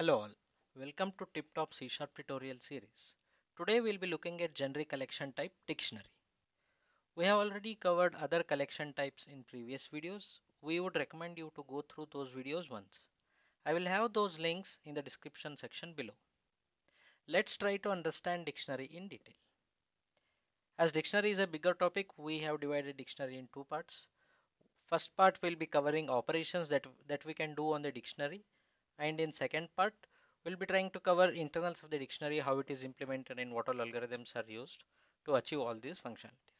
Hello all, welcome to Tip Top C Sharp tutorial series. Today we'll be looking at generic collection type dictionary. We have already covered other collection types in previous videos. We would recommend you to go through those videos once. I will have those links in the description section below. Let's try to understand dictionary in detail. As dictionary is a bigger topic, we have divided dictionary in two parts. First part will be covering operations that, that we can do on the dictionary and in second part we'll be trying to cover internals of the dictionary how it is implemented and what all algorithms are used to achieve all these functionalities.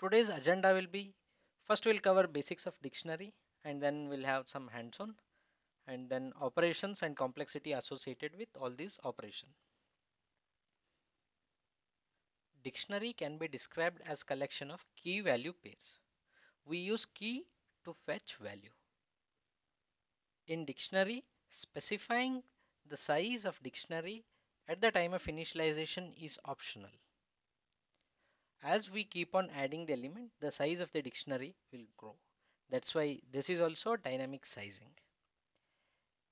Today's agenda will be first we'll cover basics of dictionary and then we'll have some hands-on and then operations and complexity associated with all these operations. Dictionary can be described as collection of key value pairs. We use key to fetch value. In dictionary, specifying the size of dictionary at the time of initialization is optional. As we keep on adding the element, the size of the dictionary will grow. That's why this is also dynamic sizing.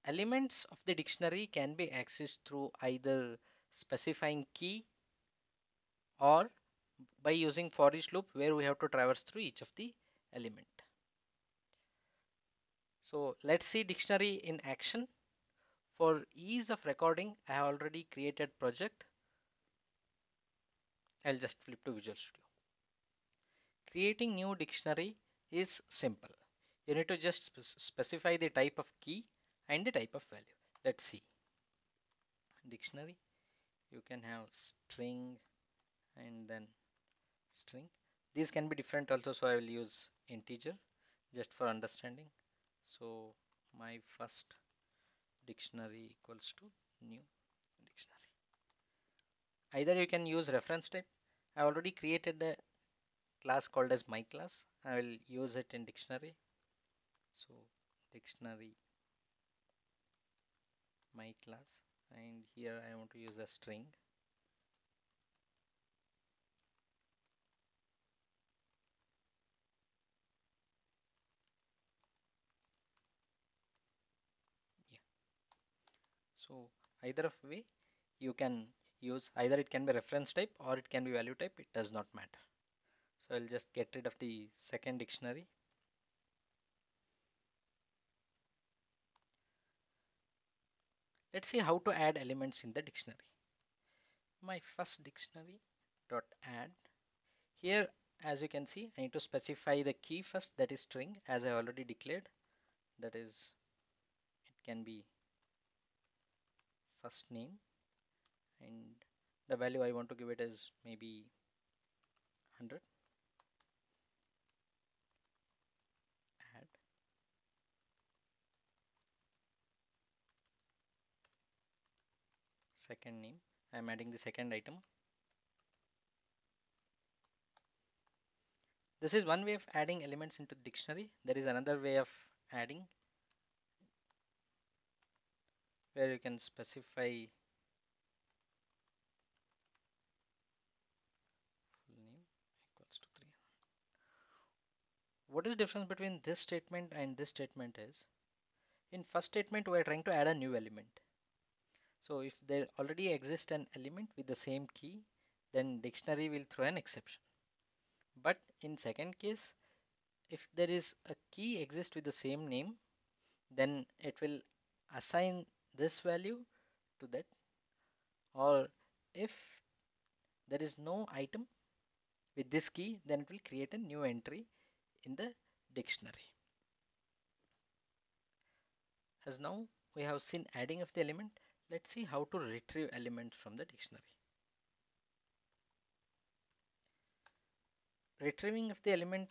Elements of the dictionary can be accessed through either specifying key or by using for each loop where we have to traverse through each of the element. So let's see dictionary in action. For ease of recording, I have already created project. I'll just flip to Visual Studio. Creating new dictionary is simple. You need to just specify the type of key and the type of value. Let's see. Dictionary, you can have string and then string. These can be different also, so I will use integer just for understanding so my first dictionary equals to new dictionary. Either you can use reference type. I already created a class called as my class. I will use it in dictionary. So dictionary my class. And here I want to use a string so either of way you can use either it can be reference type or it can be value type it does not matter. So I'll just get rid of the second dictionary. Let's see how to add elements in the dictionary. My first dictionary dot add. Here as you can see I need to specify the key first that is string as I already declared. That is it can be first name and the value I want to give it is maybe 100 add. Second name. I am adding the second item. This is one way of adding elements into the dictionary. There is another way of adding where you can specify full name equals to 3 what is the difference between this statement and this statement is in first statement we are trying to add a new element. So if there already exists an element with the same key then dictionary will throw an exception. But in second case if there is a key exists with the same name then it will assign this value to that or if there is no item with this key then it will create a new entry in the dictionary. As now we have seen adding of the element. Let's see how to retrieve elements from the dictionary. Retrieving of the element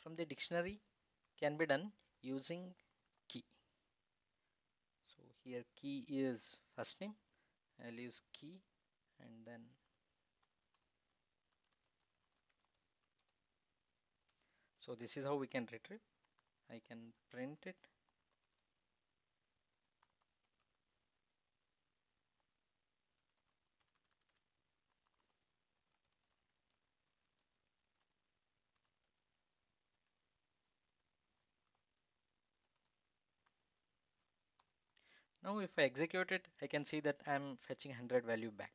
from the dictionary can be done using here key is first name I'll use key and then so this is how we can retrieve. I can print it Now if I execute it, I can see that I'm fetching 100 value back.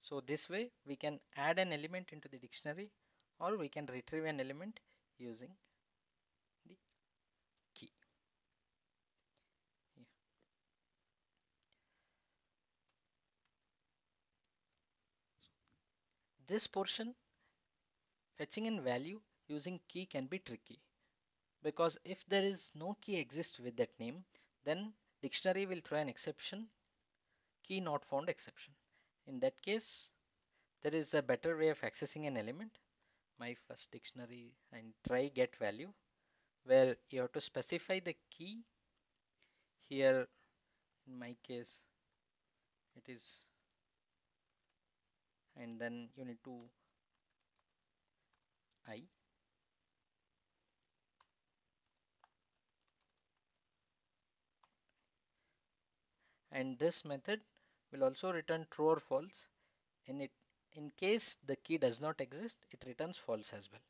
So this way we can add an element into the dictionary or we can retrieve an element using the key. Yeah. This portion fetching in value using key can be tricky because if there is no key exists with that name then dictionary will throw an exception. Key not found exception. In that case there is a better way of accessing an element. My first dictionary and try get value where you have to specify the key. Here in my case it is and then you need to i and this method will also return true or false. In it in case the key does not exist it returns false as well.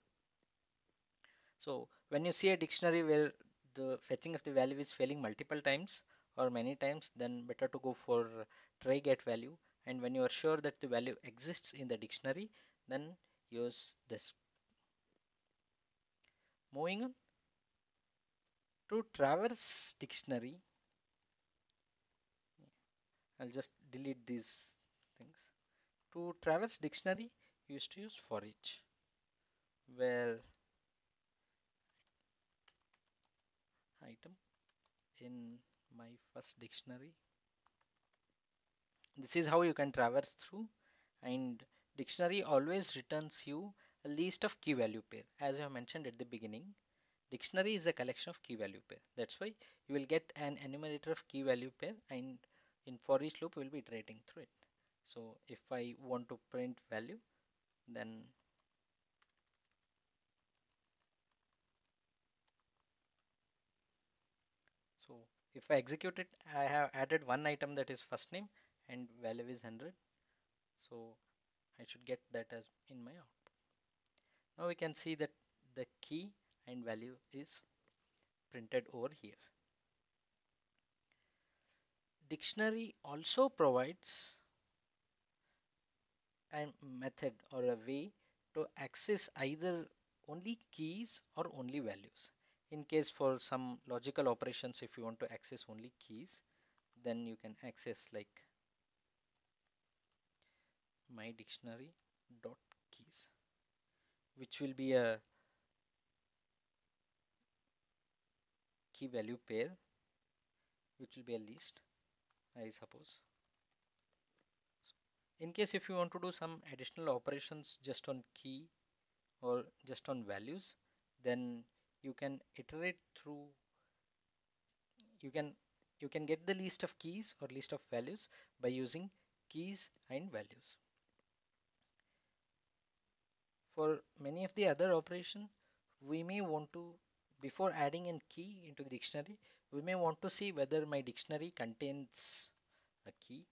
So when you see a dictionary where the fetching of the value is failing multiple times or many times then better to go for try get value. And when you are sure that the value exists in the dictionary then use this. Moving on to traverse dictionary I'll just delete these things. To traverse dictionary, you used to use for each, where item in my first dictionary. This is how you can traverse through and dictionary always returns you a list of key value pair as I mentioned at the beginning dictionary is a collection of key value pair that's why you will get an enumerator of key value pair and in for each loop we'll be iterating through it. So if I want to print value then so if I execute it I have added one item that is first name and value is 100 so I should get that as in my output. Now we can see that the key and value is printed over here dictionary also provides a method or a way to access either only keys or only values. In case for some logical operations, if you want to access only keys, then you can access like my dictionary dot keys, which will be a key value pair, which will be a list I suppose. In case if you want to do some additional operations just on key or just on values, then you can iterate through, you can you can get the list of keys or list of values by using keys and values. For many of the other operation, we may want to, before adding a key into the dictionary, we may want to see whether my dictionary contains a key.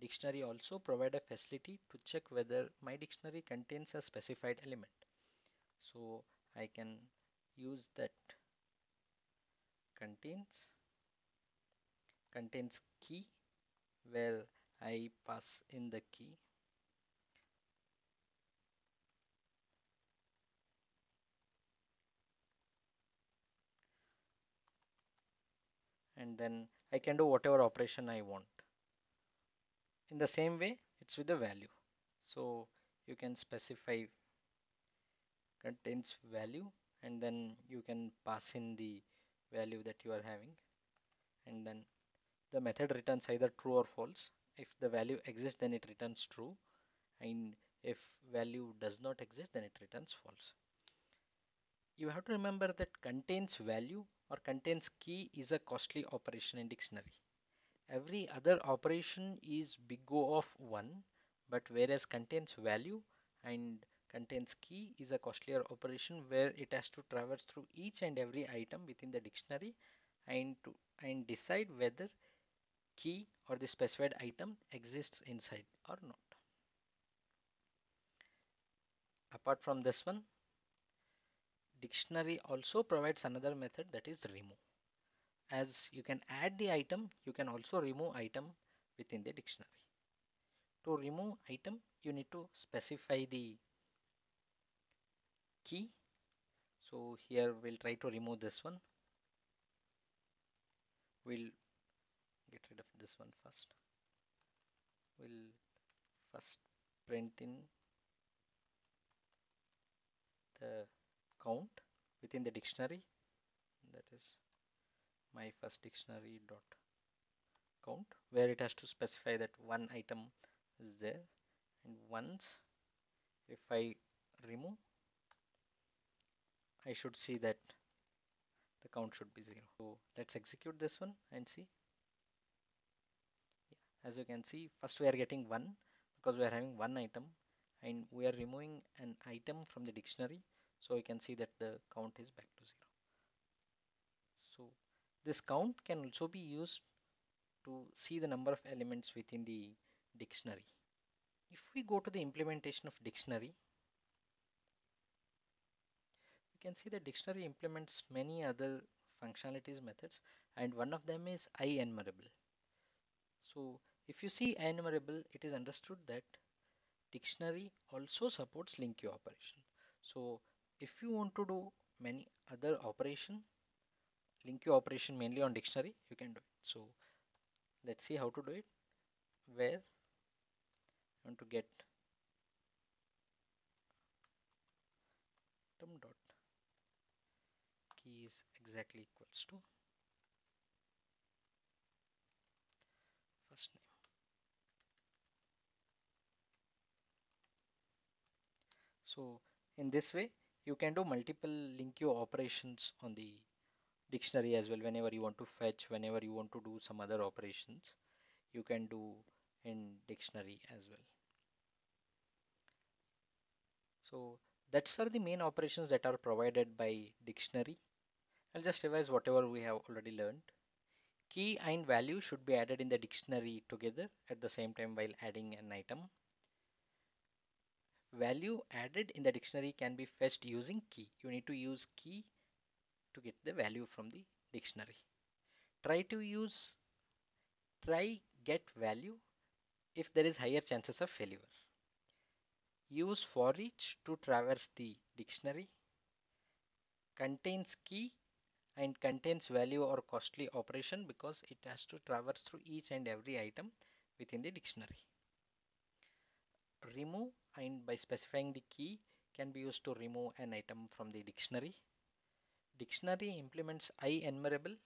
Dictionary also provide a facility to check whether my dictionary contains a specified element. So I can use that contains contains key where I pass in the key and then I can do whatever operation I want. In the same way, it's with the value. So you can specify contains value and then you can pass in the value that you are having and then the method returns either true or false. If the value exists then it returns true and if value does not exist then it returns false. You have to remember that contains value or contains key is a costly operation in dictionary. Every other operation is big O of 1 but whereas contains value and contains key is a costlier operation where it has to traverse through each and every item within the dictionary and to and decide whether key or the specified item exists inside or not. Apart from this one, dictionary also provides another method that is remove as you can add the item, you can also remove item within the dictionary. To remove item, you need to specify the key. So here we'll try to remove this one. We'll get rid of this one first. We'll first print in the count within the dictionary. That is my first dictionary dot count where it has to specify that one item is there. And once if I remove I should see that the count should be zero. So let's execute this one and see. Yeah, as you can see first we are getting one because we are having one item and we are removing an item from the dictionary so we can see that the count is back to zero. So this count can also be used to see the number of elements within the dictionary. If we go to the implementation of dictionary we can see the dictionary implements many other functionalities methods and one of them is IEnumerable. So if you see IEnumerable it is understood that dictionary also supports LINQ operation. So if you want to do many other operation link your operation mainly on dictionary you can do it. So let's see how to do it. Where I want to get item dot key is exactly equals to first name. So in this way you can do multiple LINQ operations on the dictionary as well whenever you want to fetch whenever you want to do some other operations you can do in dictionary as well. So that's are the main operations that are provided by dictionary. I'll just revise whatever we have already learned. Key and value should be added in the dictionary together at the same time while adding an item value added in the dictionary can be fetched using key. You need to use key to get the value from the dictionary. Try to use try get value if there is higher chances of failure. Use for each to traverse the dictionary. Contains key and contains value or costly operation because it has to traverse through each and every item within the dictionary remove and by specifying the key can be used to remove an item from the dictionary. Dictionary implements IEnumerable.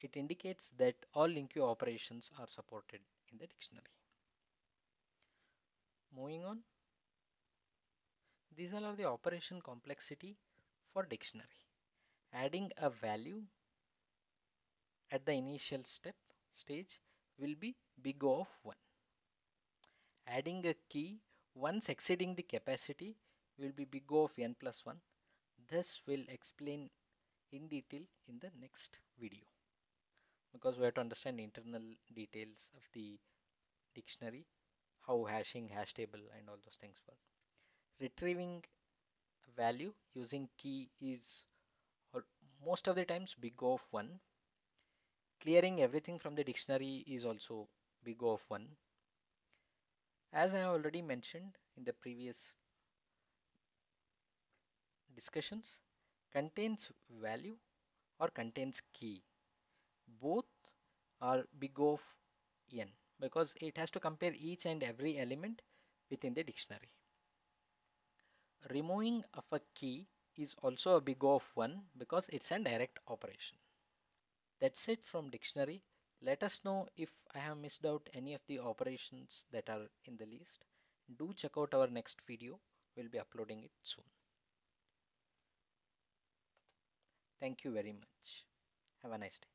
It indicates that all LINQ operations are supported in the dictionary. Moving on. These are the operation complexity for dictionary. Adding a value at the initial step stage will be big O of 1 adding a key once exceeding the capacity will be big O of n plus 1. This will explain in detail in the next video because we have to understand internal details of the dictionary, how hashing, hash table and all those things work. Retrieving value using key is most of the times big O of 1. Clearing everything from the dictionary is also big O of 1 as I already mentioned in the previous discussions, contains value or contains key. Both are big of n because it has to compare each and every element within the dictionary. Removing of a key is also a big O of 1 because it's a direct operation. That's it from dictionary. Let us know if I have missed out any of the operations that are in the list. Do check out our next video. We'll be uploading it soon. Thank you very much. Have a nice day.